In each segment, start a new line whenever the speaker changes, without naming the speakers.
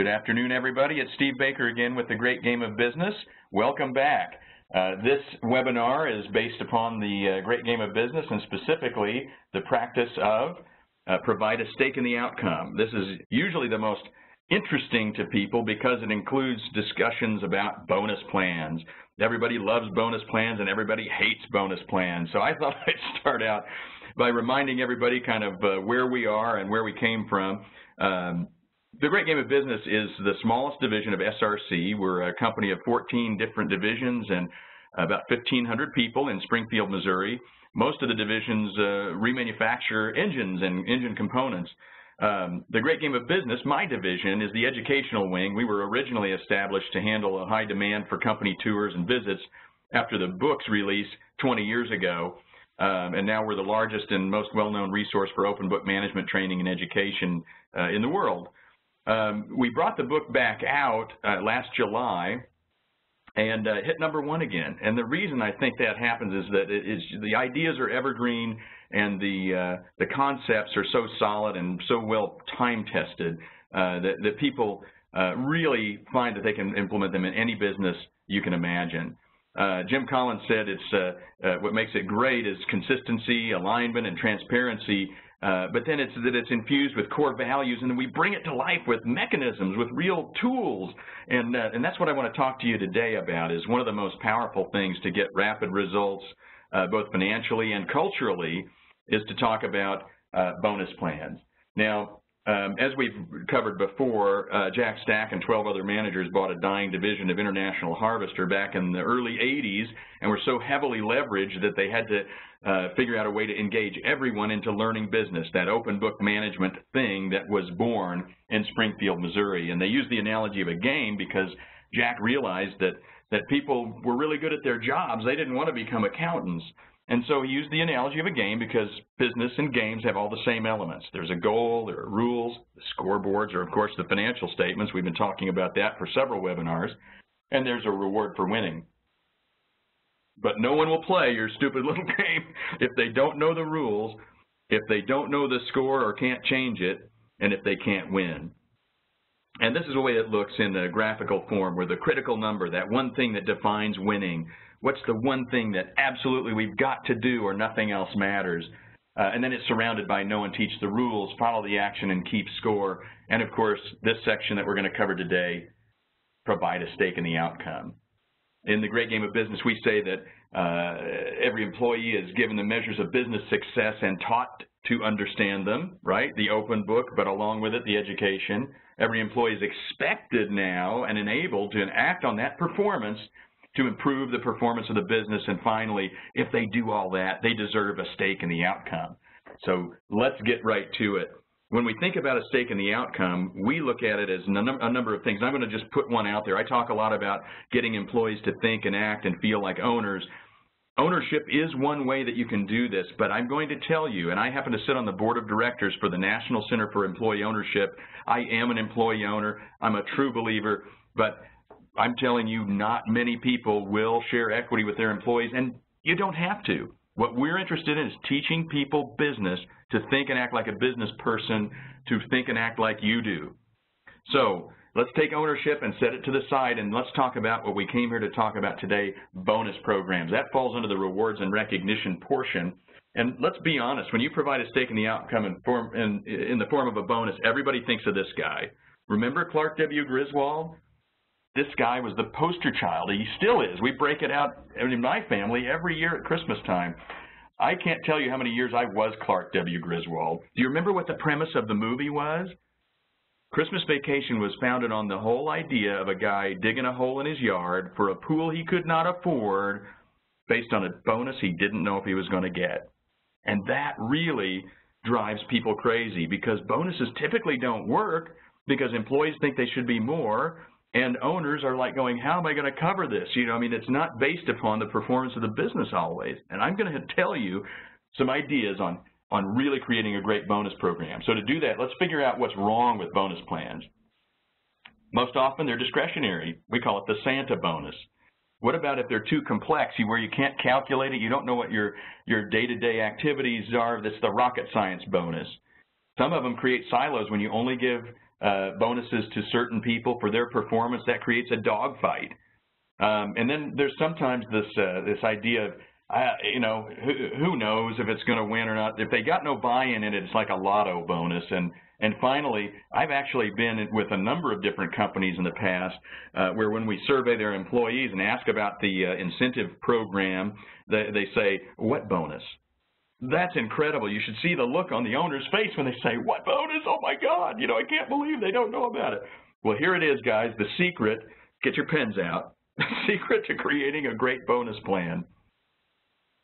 Good afternoon, everybody. It's Steve Baker again with the Great Game of Business. Welcome back. Uh, this webinar is based upon the uh, Great Game of Business and specifically the practice of uh, provide a stake in the outcome. This is usually the most interesting to people because it includes discussions about bonus plans. Everybody loves bonus plans and everybody hates bonus plans. So I thought I'd start out by reminding everybody kind of uh, where we are and where we came from. Um, the Great Game of Business is the smallest division of SRC. We're a company of 14 different divisions and about 1,500 people in Springfield, Missouri. Most of the divisions uh, remanufacture engines and engine components. Um, the Great Game of Business, my division, is the educational wing. We were originally established to handle a high demand for company tours and visits after the book's release 20 years ago. Um, and now we're the largest and most well-known resource for open book management training and education uh, in the world. Um, we brought the book back out uh, last July and uh, hit number one again. And the reason I think that happens is that it is the ideas are evergreen and the uh, the concepts are so solid and so well time tested uh, that that people uh, really find that they can implement them in any business you can imagine. Uh, Jim Collins said it's uh, uh, what makes it great is consistency, alignment, and transparency. Uh, but then it's that it's infused with core values, and then we bring it to life with mechanisms, with real tools, and uh, and that's what I want to talk to you today about. Is one of the most powerful things to get rapid results, uh, both financially and culturally, is to talk about bonus plans. Now, um, as we've covered before, uh, Jack Stack and 12 other managers bought a dying division of International Harvester back in the early 80s and were so heavily leveraged that they had to uh, figure out a way to engage everyone into learning business, that open book management thing that was born in Springfield, Missouri. And they used the analogy of a game because Jack realized that, that people were really good at their jobs. They didn't want to become accountants. And so he used the analogy of a game because business and games have all the same elements. There's a goal, there are rules, the scoreboards are, of course, the financial statements. We've been talking about that for several webinars. And there's a reward for winning. But no one will play your stupid little game if they don't know the rules, if they don't know the score or can't change it, and if they can't win. And this is the way it looks in the graphical form, where the critical number, that one thing that defines winning, what's the one thing that absolutely we've got to do or nothing else matters. Uh, and then it's surrounded by know and teach the rules, follow the action, and keep score. And of course, this section that we're going to cover today, provide a stake in the outcome. In the great game of business, we say that uh, every employee is given the measures of business success and taught to understand them, right? The open book, but along with it, the education. Every employee is expected now and enabled to act on that performance to improve the performance of the business. And finally, if they do all that, they deserve a stake in the outcome. So let's get right to it. When we think about a stake in the outcome, we look at it as a number of things. I'm going to just put one out there. I talk a lot about getting employees to think and act and feel like owners. Ownership is one way that you can do this, but I'm going to tell you, and I happen to sit on the board of directors for the National Center for Employee Ownership. I am an employee owner. I'm a true believer, but I'm telling you, not many people will share equity with their employees, and you don't have to. What we're interested in is teaching people business to think and act like a business person, to think and act like you do. So let's take ownership and set it to the side, and let's talk about what we came here to talk about today, bonus programs. That falls under the rewards and recognition portion. And let's be honest, when you provide a stake in the outcome in, form, in, in the form of a bonus, everybody thinks of this guy. Remember Clark W. Griswold? This guy was the poster child. He still is. We break it out in my family every year at Christmas time. I can't tell you how many years I was Clark W. Griswold. Do you remember what the premise of the movie was? Christmas Vacation was founded on the whole idea of a guy digging a hole in his yard for a pool he could not afford based on a bonus he didn't know if he was going to get. And that really drives people crazy because bonuses typically don't work because employees think they should be more and owners are like going, how am I going to cover this? You know, I mean, it's not based upon the performance of the business always. And I'm going to tell you some ideas on, on really creating a great bonus program. So to do that, let's figure out what's wrong with bonus plans. Most often they're discretionary. We call it the Santa bonus. What about if they're too complex, where you can't calculate it, you don't know what your your day-to-day -day activities are, that's the rocket science bonus. Some of them create silos when you only give uh, bonuses to certain people for their performance, that creates a dogfight. Um, and then there's sometimes this uh, this idea of, uh, you know, who, who knows if it's going to win or not. If they got no buy-in in it, it's like a lotto bonus. And and finally, I've actually been with a number of different companies in the past uh, where when we survey their employees and ask about the uh, incentive program, they, they say, what bonus? That's incredible. You should see the look on the owner's face when they say, what bonus? Oh my God, you know, I can't believe they don't know about it. Well, here it is, guys. The secret, get your pens out. The secret to creating a great bonus plan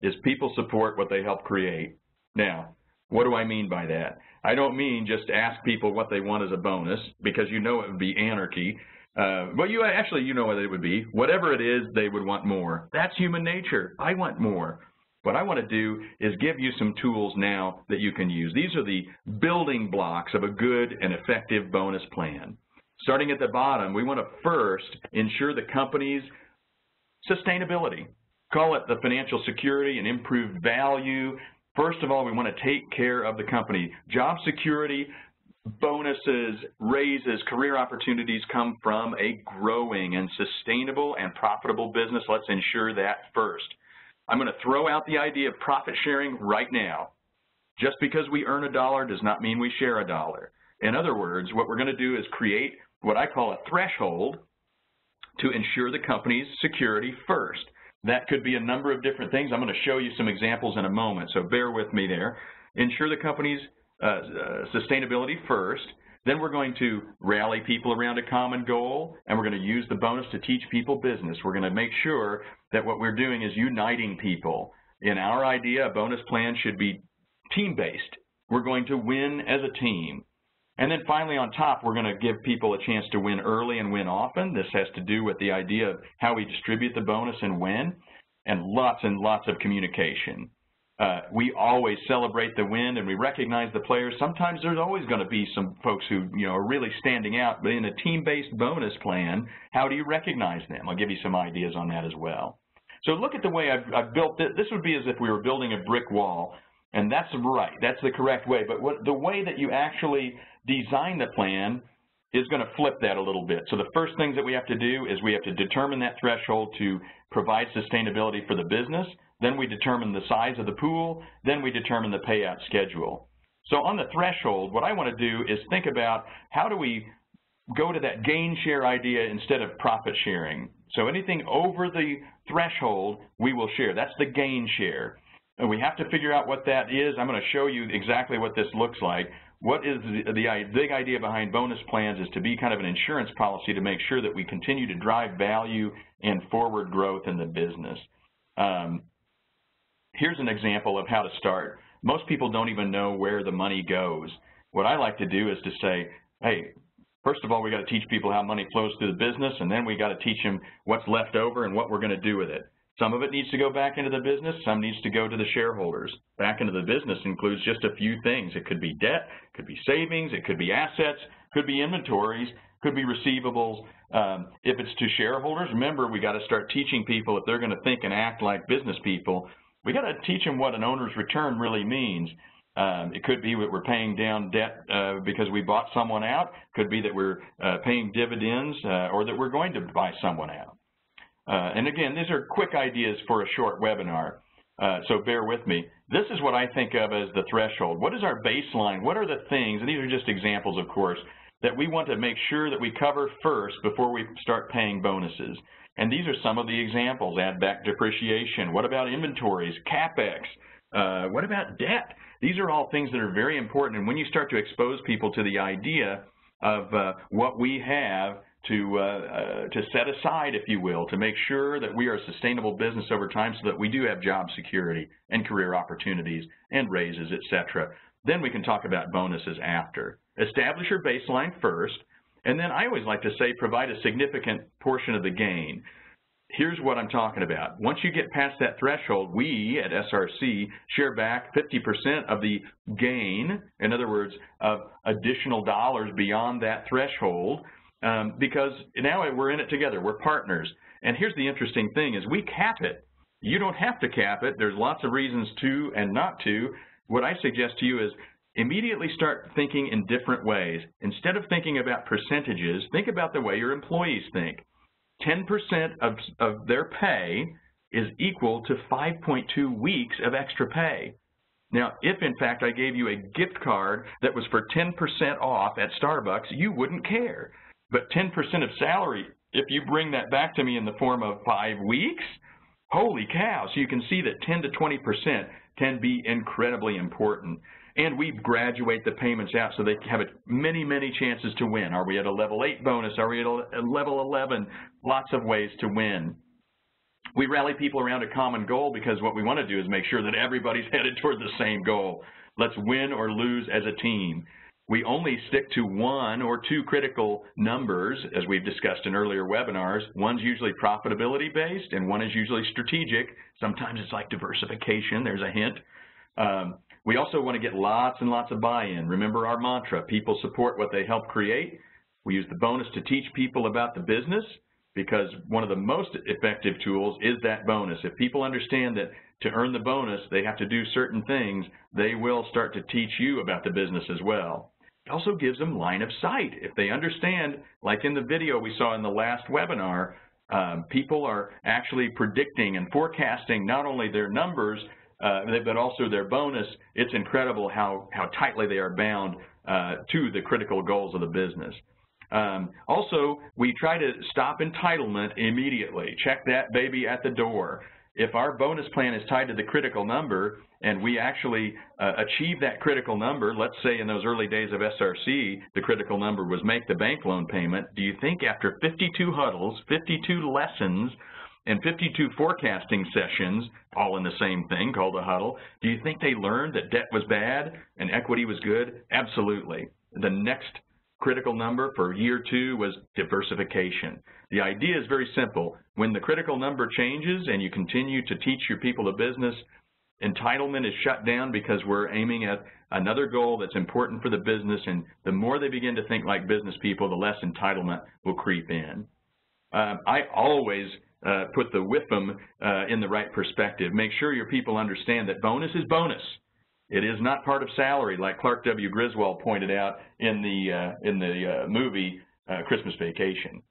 is people support what they help create. Now, what do I mean by that? I don't mean just ask people what they want as a bonus because you know it would be anarchy. Uh, well, you actually you know what it would be. Whatever it is, they would want more. That's human nature. I want more. What I want to do is give you some tools now that you can use. These are the building blocks of a good and effective bonus plan. Starting at the bottom, we want to first ensure the company's sustainability. Call it the financial security and improved value. First of all, we want to take care of the company. Job security, bonuses, raises, career opportunities come from a growing and sustainable and profitable business. Let's ensure that first. I'm going to throw out the idea of profit sharing right now. Just because we earn a dollar does not mean we share a dollar. In other words, what we're going to do is create what I call a threshold to ensure the company's security first. That could be a number of different things. I'm going to show you some examples in a moment, so bear with me there. Ensure the company's uh, uh, sustainability first. Then we're going to rally people around a common goal, and we're going to use the bonus to teach people business. We're going to make sure that what we're doing is uniting people. In our idea, a bonus plan should be team-based. We're going to win as a team. And then finally on top, we're going to give people a chance to win early and win often. This has to do with the idea of how we distribute the bonus and when, and lots and lots of communication. Uh, we always celebrate the win and we recognize the players. Sometimes there's always going to be some folks who you know are really standing out, but in a team-based bonus plan, how do you recognize them? I'll give you some ideas on that as well. So look at the way I've, I've built it. This would be as if we were building a brick wall, and that's right. That's the correct way. But what, the way that you actually design the plan is going to flip that a little bit. So the first things that we have to do is we have to determine that threshold to provide sustainability for the business. Then we determine the size of the pool. Then we determine the payout schedule. So on the threshold, what I want to do is think about how do we go to that gain share idea instead of profit sharing. So anything over the threshold, we will share. That's the gain share. And we have to figure out what that is. I'm going to show you exactly what this looks like what is the, big idea behind bonus plans is to be kind of an insurance policy to make sure that we continue to drive value and forward growth in the business. Um, here's an example of how to start. Most people don't even know where the money goes. What I like to do is to say, hey, first of all, we got to teach people how money flows through the business, and then we got to teach them what's left over and what we're going to do with it. Some of it needs to go back into the business, some needs to go to the shareholders. Back into the business includes just a few things. It could be debt, it could be savings, it could be assets, could be inventories, could be receivables. Um, if it's to shareholders, remember we got to start teaching people if they're going to think and act like business people, we got to teach them what an owner's return really means. Um, it could be that we're paying down debt uh, because we bought someone out. Could be that we're uh, paying dividends uh, or that we're going to buy someone out. Uh, and again, these are quick ideas for a short webinar, uh, so bear with me. This is what I think of as the threshold. What is our baseline? What are the things, and these are just examples, of course, that we want to make sure that we cover first before we start paying bonuses. And these are some of the examples. Add back depreciation. What about inventories, CapEx? Uh, what about debt? These are all things that are very important. And when you start to expose people to the idea of uh, what we have to, uh, uh, to set aside, if you will, to make sure that we are a sustainable business over time so that we do have job security and career opportunities and raises, et cetera. Then we can talk about bonuses after. Establish your baseline first, and then I always like to say provide a significant portion of the gain. Here's what I'm talking about. Once you get past that threshold, we at SRC share back 50% of the gain, in other words, of additional dollars beyond that threshold, um, because now we're in it together. We're partners. And here's the interesting thing is we cap it. You don't have to cap it. There's lots of reasons to and not to. What I suggest to you is immediately start thinking in different ways. Instead of thinking about percentages, think about the way your employees think. 10% of, of their pay is equal to 5.2 weeks of extra pay. Now, if in fact I gave you a gift card that was for 10% off at Starbucks, you wouldn't care. But 10% of salary, if you bring that back to me in the form of five weeks, holy cow. So you can see that 10 to 20% can be incredibly important. And we graduate the payments out so they have many, many chances to win. Are we at a level 8 bonus? Are we at a level 11? Lots of ways to win. We rally people around a common goal because what we want to do is make sure that everybody's headed toward the same goal. Let's win or lose as a team. We only stick to one or two critical numbers, as we've discussed in earlier webinars. One's usually profitability based and one is usually strategic. Sometimes it's like diversification, there's a hint. Um, we also want to get lots and lots of buy-in. Remember our mantra, people support what they help create. We use the bonus to teach people about the business because one of the most effective tools is that bonus. If people understand that to earn the bonus, they have to do certain things, they will start to teach you about the business as well. It also gives them line of sight. If they understand, like in the video we saw in the last webinar, um, people are actually predicting and forecasting not only their numbers, but also their bonus. It's incredible how, how tightly they are bound uh, to the critical goals of the business. Um, also, we try to stop entitlement immediately. Check that baby at the door. If our bonus plan is tied to the critical number and we actually uh, achieve that critical number, let's say in those early days of SRC, the critical number was make the bank loan payment, do you think after 52 huddles, 52 lessons, and 52 forecasting sessions, all in the same thing called a huddle, do you think they learned that debt was bad and equity was good? Absolutely. The next critical number for year two was diversification. The idea is very simple. When the critical number changes and you continue to teach your people the business, entitlement is shut down because we're aiming at another goal that's important for the business, and the more they begin to think like business people, the less entitlement will creep in. Uh, I always uh, put the WIFM uh, in the right perspective. Make sure your people understand that bonus is bonus. It is not part of salary, like Clark W. Griswold pointed out in the uh, in the uh, movie uh, Christmas Vacation.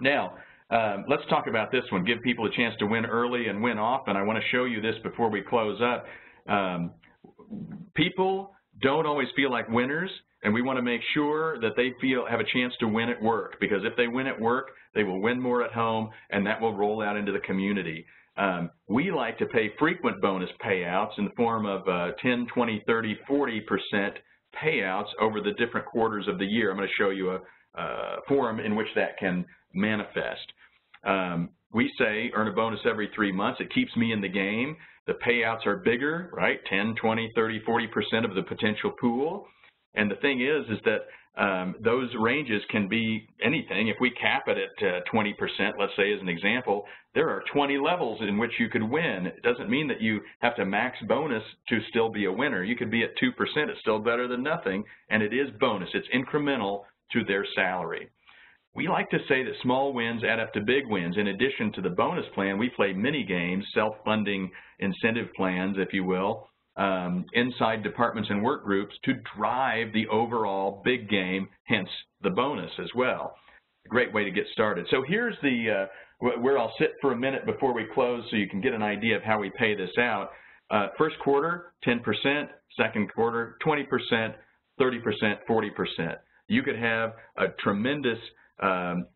Now, um, let's talk about this one. Give people a chance to win early and win often. And I want to show you this before we close up. Um, people don't always feel like winners, and we want to make sure that they feel have a chance to win at work because if they win at work, they will win more at home, and that will roll out into the community. Um, we like to pay frequent bonus payouts in the form of uh, 10, 20, 30, 40% payouts over the different quarters of the year. I'm going to show you a, a form in which that can manifest. Um, we say earn a bonus every three months. It keeps me in the game. The payouts are bigger, right? 10, 20, 30, 40% of the potential pool. And the thing is, is that um, those ranges can be anything. If we cap it at 20%, uh, let's say as an example, there are 20 levels in which you could win. It doesn't mean that you have to max bonus to still be a winner. You could be at 2%, it's still better than nothing, and it is bonus. It's incremental to their salary. We like to say that small wins add up to big wins. In addition to the bonus plan, we play mini games, self-funding incentive plans, if you will, um, inside departments and work groups to drive the overall big game, hence the bonus as well. A great way to get started. So here's the uh, where I'll sit for a minute before we close so you can get an idea of how we pay this out. Uh, first quarter, 10%, second quarter, 20%, 30%, 40%. You could have a tremendous um,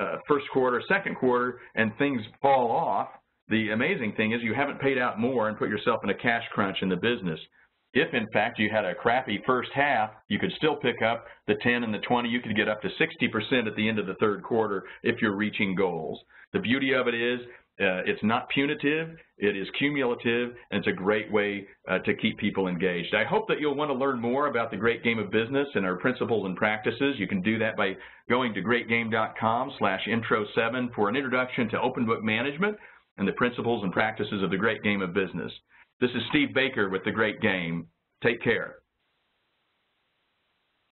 uh, first quarter, second quarter, and things fall off the amazing thing is you haven't paid out more and put yourself in a cash crunch in the business. If, in fact, you had a crappy first half, you could still pick up the 10 and the 20. You could get up to 60% at the end of the third quarter if you're reaching goals. The beauty of it is uh, it's not punitive, it is cumulative, and it's a great way uh, to keep people engaged. I hope that you'll want to learn more about the Great Game of Business and our principles and practices. You can do that by going to greatgame.com slash intro 7 for an introduction to open book management and the principles and practices of the great game of business. This is Steve Baker with The Great Game. Take care.